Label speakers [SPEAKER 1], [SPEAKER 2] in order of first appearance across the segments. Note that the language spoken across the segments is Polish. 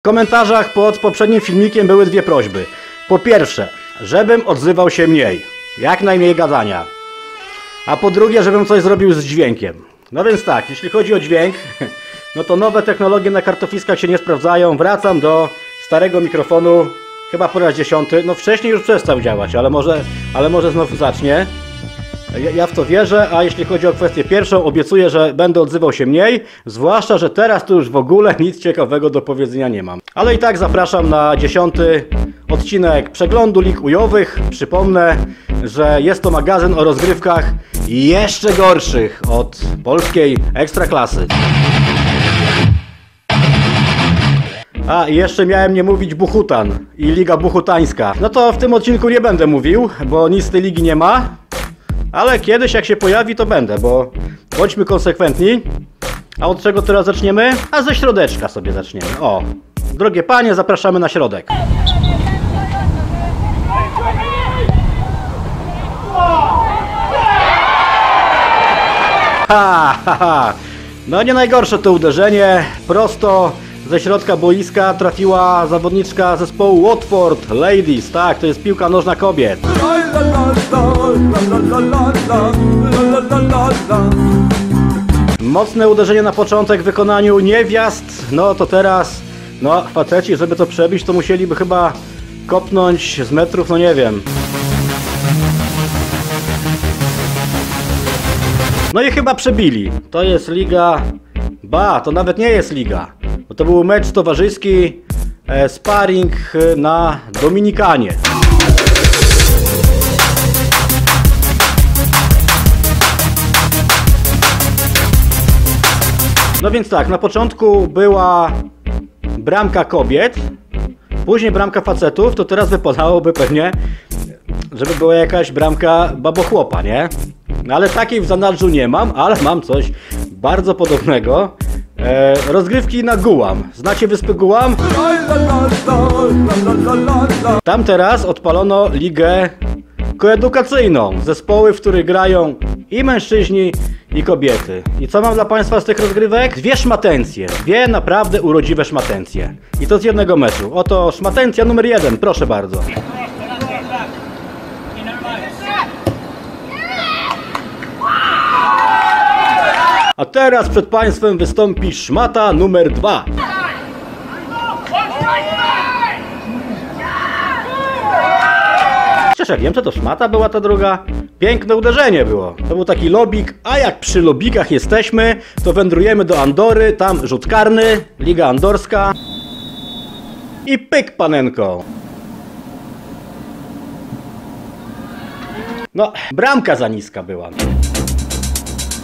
[SPEAKER 1] W komentarzach pod poprzednim filmikiem były dwie prośby. Po pierwsze, żebym odzywał się mniej. Jak najmniej gadania. A po drugie, żebym coś zrobił z dźwiękiem. No więc tak, jeśli chodzi o dźwięk, no to nowe technologie na kartofiskach się nie sprawdzają. Wracam do starego mikrofonu, chyba po raz dziesiąty. No wcześniej już przestał działać, ale może, ale może znowu zacznie. Ja, ja w to wierzę, a jeśli chodzi o kwestię pierwszą, obiecuję, że będę odzywał się mniej, zwłaszcza, że teraz tu już w ogóle nic ciekawego do powiedzenia nie mam. Ale i tak zapraszam na dziesiąty odcinek przeglądu lig ujowych. Przypomnę, że jest to magazyn o rozgrywkach jeszcze gorszych od polskiej ekstraklasy. A, jeszcze miałem nie mówić Buchutan i Liga Buchutańska. No to w tym odcinku nie będę mówił, bo nic z tej ligi nie ma. Ale kiedyś jak się pojawi to będę, bo bądźmy konsekwentni. A od czego teraz zaczniemy? A ze środeczka sobie zaczniemy. O, drogie panie, zapraszamy na środek. Ha, ha, ha. No nie najgorsze to uderzenie. Prosto ze środka boiska trafiła zawodniczka zespołu Watford Ladies. Tak, to jest piłka nożna kobiet. Mocne uderzenie na początek w wykonaniu niewiast. No to teraz, no faceci, żeby to przebić, to musieliby chyba kopnąć z metrów, no nie wiem. No i chyba przebili. To jest liga. Ba, to nawet nie jest liga. Bo to był mecz towarzyski, e, sparring na Dominikanie. No więc tak, na początku była bramka kobiet, później bramka facetów, to teraz wypadałoby pewnie, żeby była jakaś bramka babochłopa, nie? No ale takiej w zanadrzu nie mam, ale mam coś bardzo podobnego. E, rozgrywki na Guam. Znacie wyspę Guam? Tam teraz odpalono ligę koedukacyjną. Zespoły, w których grają i mężczyźni, i kobiety. I co mam dla Państwa z tych rozgrywek? Dwie szmatencje. Dwie naprawdę urodziwe szmatencje. I to z jednego meczu. Oto szmatencja numer jeden, proszę bardzo. A teraz przed Państwem wystąpi szmata numer dwa. Chociaż wiem, co to szmata była ta druga. Piękne uderzenie było. To był taki lobik, a jak przy lobikach jesteśmy, to wędrujemy do Andory, tam rzut karny, Liga Andorska. I pyk panenką. No, bramka za niska była.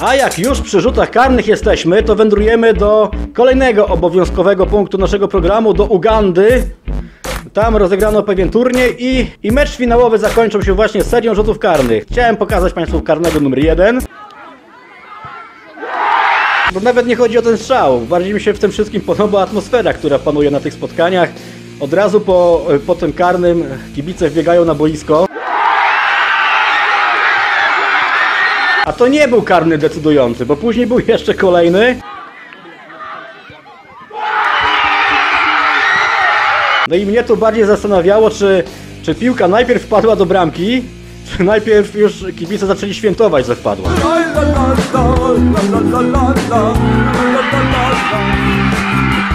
[SPEAKER 1] A jak już przy rzutach karnych jesteśmy, to wędrujemy do kolejnego obowiązkowego punktu naszego programu, do Ugandy. Tam rozegrano pewien turniej i, i mecz finałowy zakończył się właśnie serią rzutów karnych. Chciałem pokazać Państwu karnego numer jeden. Bo nawet nie chodzi o ten strzał. Bardziej mi się w tym wszystkim podoba atmosfera, która panuje na tych spotkaniach. Od razu po, po tym karnym kibice wbiegają na boisko. A to nie był karny decydujący, bo później był jeszcze kolejny. No i mnie to bardziej zastanawiało, czy, czy piłka najpierw wpadła do bramki, czy najpierw już kibice zaczęli świętować, że wpadła.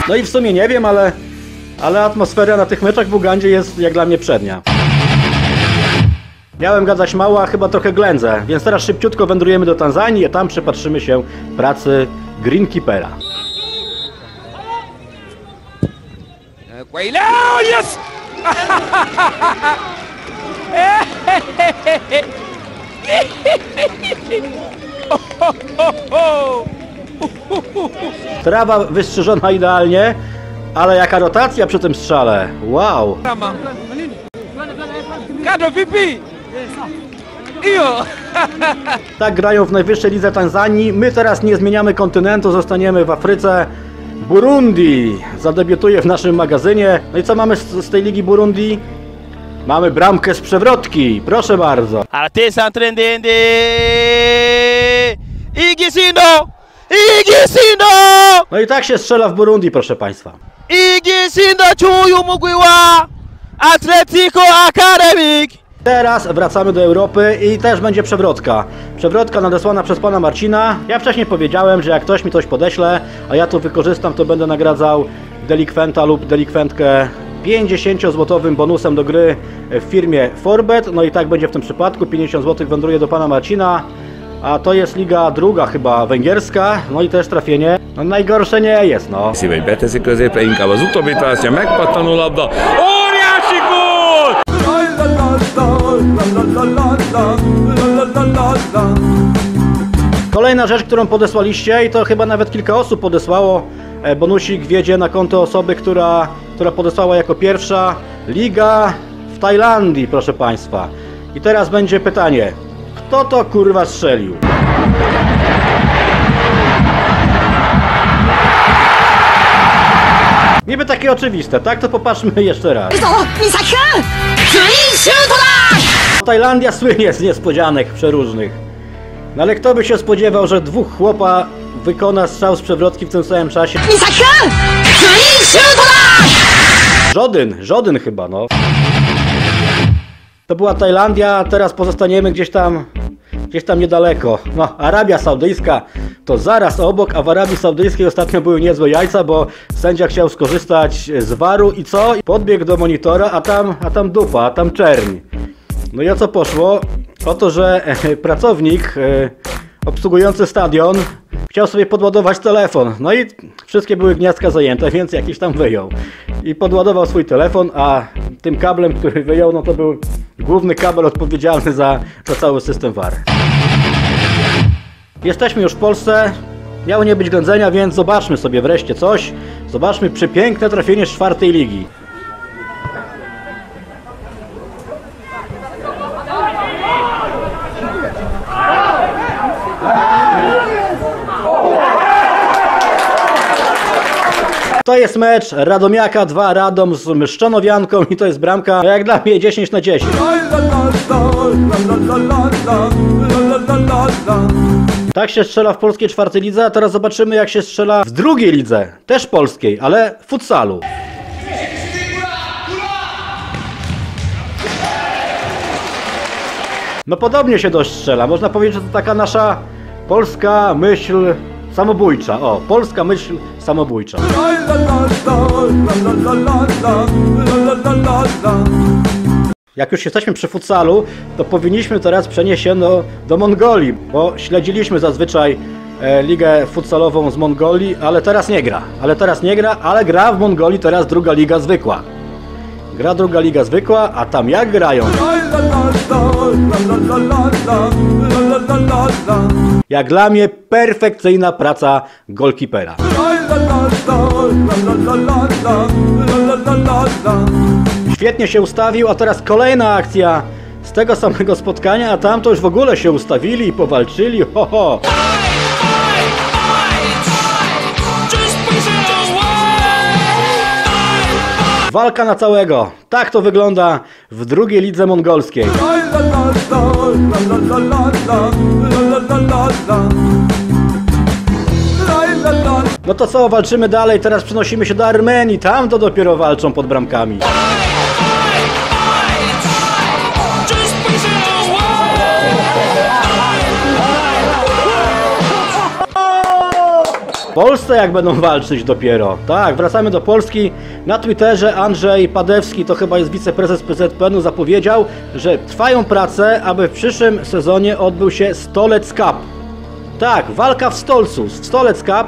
[SPEAKER 1] No i w sumie nie wiem, ale, ale atmosfera na tych meczach w Ugandzie jest jak dla mnie przednia. Miałem gadać mało, a chyba trochę ględzę, więc teraz szybciutko wędrujemy do Tanzanii, a tam przypatrzymy się pracy greenkeepera.
[SPEAKER 2] Guaylao, yes!
[SPEAKER 1] Trawa wystrzyżona idealnie, ale jaka rotacja przy tym strzale. Wow!
[SPEAKER 2] Kado.
[SPEAKER 1] Tak grają w najwyższej lidze Tanzanii. My teraz nie zmieniamy kontynentu, zostaniemy w Afryce. Burundi zadebiutuje w naszym magazynie. No i co mamy z, z tej ligi Burundi? Mamy bramkę z przewrotki, proszę bardzo.
[SPEAKER 3] Artesan Trendende! Igisindo! Igisindo!
[SPEAKER 1] No i tak się strzela w Burundi, proszę Państwa.
[SPEAKER 2] Igisindo czuju mgła! Atletico Academic!
[SPEAKER 1] Teraz wracamy do Europy i też będzie przewrotka. Przewrotka nadesłana przez pana Marcina. Ja wcześniej powiedziałem, że jak ktoś mi coś podeśle, a ja to wykorzystam, to będę nagradzał delikwenta lub delikwentkę 50-złotowym bonusem do gry w firmie Forbet. No i tak będzie w tym przypadku. 50 zł wędruje do pana Marcina. A to jest liga druga chyba węgierska, no i też trafienie. No najgorsze nie jest, no.
[SPEAKER 3] Szívej beteszik középre, inkább az utóbbi tárgya, megpattanó labda. Oh!
[SPEAKER 1] Kolejna rzecz, którą podesłaliście i to chyba nawet kilka osób podesłało, e, bonusik wiedzie na konto osoby, która, która podesłała jako pierwsza Liga w Tajlandii, proszę Państwa. I teraz będzie pytanie, kto to kurwa strzelił? Niby takie oczywiste, tak? To popatrzmy jeszcze raz. Tajlandia słynie z niespodzianek przeróżnych. No ale kto by się spodziewał, że dwóch chłopa wykona strzał z przewrotki w tym samym czasie? Żodyn, żodyn chyba, no. To była Tajlandia, teraz pozostaniemy gdzieś tam, gdzieś tam niedaleko. No, Arabia Saudyjska to zaraz obok, a w Arabii Saudyjskiej ostatnio były niezłe jajca, bo sędzia chciał skorzystać z waru i co? Podbiegł do monitora, a tam, a tam dupa, a tam czerń. No i o co poszło? O to, że e, pracownik e, obsługujący stadion chciał sobie podładować telefon. No i wszystkie były gniazdka zajęte, więc jakiś tam wyjął. I podładował swój telefon, a tym kablem, który wyjął, no to był główny kabel odpowiedzialny za, za cały system VAR. Jesteśmy już w Polsce. Miało nie być ględzenia, więc zobaczmy sobie wreszcie coś. Zobaczmy przepiękne trafienie z czwartej ligi. To jest mecz Radomiaka 2 Radom z Mszczonowianką i to jest bramka jak dla mnie 10 na 10. Tak się strzela w polskiej czwartej lidze, a teraz zobaczymy jak się strzela w drugiej lidze, też polskiej, ale w futsalu. No podobnie się dość strzela, można powiedzieć, że to taka nasza polska myśl samobójcza. O, polska myśl samobójcza. Jak już jesteśmy przy futsalu, to powinniśmy teraz przenieść się do, do Mongolii, bo śledziliśmy zazwyczaj e, ligę futsalową z Mongolii, ale teraz nie gra. Ale teraz nie gra, ale gra w Mongolii teraz druga liga zwykła. Gra druga liga zwykła, a tam jak grają? Jak dla mnie perfekcyjna praca golkipera. Świetnie się ustawił, a teraz kolejna akcja z tego samego spotkania, a tam to już w ogóle się ustawili i powalczyli. Ho, ho. Walka na całego. Tak to wygląda w drugiej lidze mongolskiej. No to co, walczymy dalej, teraz przenosimy się do Armenii, tam to dopiero walczą pod bramkami. Polsce jak będą walczyć dopiero. Tak, wracamy do Polski. Na Twitterze Andrzej Padewski, to chyba jest wiceprezes PZPN-u, zapowiedział, że trwają prace, aby w przyszłym sezonie odbył się Stolec Cup. Tak, walka w Stolcu, Stolec Cup,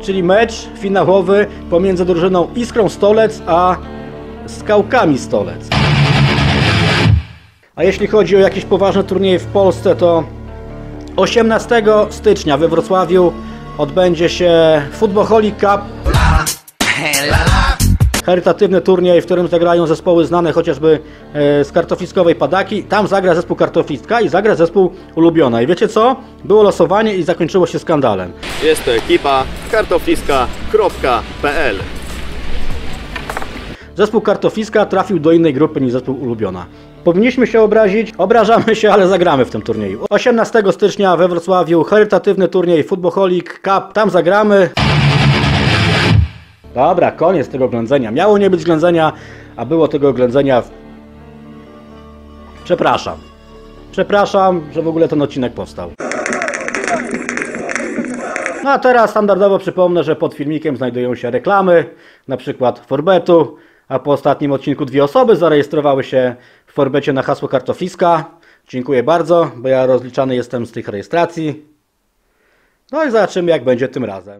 [SPEAKER 1] czyli mecz finałowy pomiędzy drużyną Iskrą Stolec a Skałkami Stolec. A jeśli chodzi o jakieś poważne turnieje w Polsce, to 18 stycznia we Wrocławiu odbędzie się Football Cup. Charytatywny turniej, w którym zagrają zespoły znane chociażby e, z kartofliskowej Padaki. Tam zagra zespół kartofliska i zagra zespół ulubiona. I wiecie co? Było losowanie i zakończyło się skandalem.
[SPEAKER 4] Jest to ekipa kartofliska.pl
[SPEAKER 1] Zespół kartofliska trafił do innej grupy niż zespół ulubiona. Powinniśmy się obrazić, obrażamy się, ale zagramy w tym turnieju. 18 stycznia we Wrocławiu charytatywny turniej Football Cup, tam zagramy. Dobra, koniec tego ględzenia. Miało nie być ględzenia, a było tego ględzenia. W... Przepraszam. Przepraszam, że w ogóle ten odcinek powstał. No a teraz standardowo przypomnę, że pod filmikiem znajdują się reklamy, na przykład Forbetu, a po ostatnim odcinku dwie osoby zarejestrowały się w Forbecie na hasło kartofliska. Dziękuję bardzo, bo ja rozliczany jestem z tych rejestracji. No i zobaczymy jak będzie tym razem.